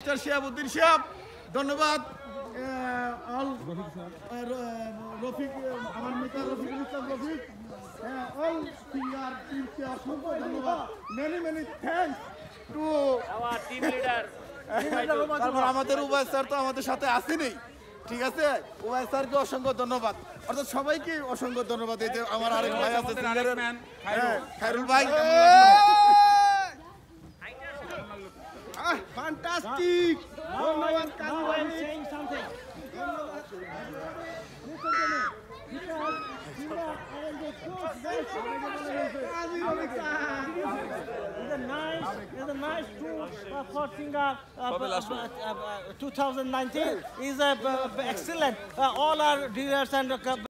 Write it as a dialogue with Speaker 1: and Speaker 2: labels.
Speaker 1: Mister Shihabuddin Shihab ধন্যবাদ all Rafiq আমার নেতা রফিকুল ইসলাম রফিক অল সিঙ্গার টিমকে অসংখ্য ধন্যবাদ। Many many thanks to
Speaker 2: team leader.
Speaker 1: তারপর আমাদের উভয় স্যার তো আমাদের সাথে আসেনি। ঠিক আছে? উভয় স্যারকে অসংখ্য ধন্যবাদ। অর্থাৎ সবাইকে অসংখ্য ধন্যবাদ। এই যে আমার আরেক ভাই আছে Fantastic! No I am saying something. Listen to
Speaker 2: me. Because you. It's a nice, it's a nice tour uh, for singer uh uh, uh, uh, uh, 2019. is uh, excellent. all our dealers and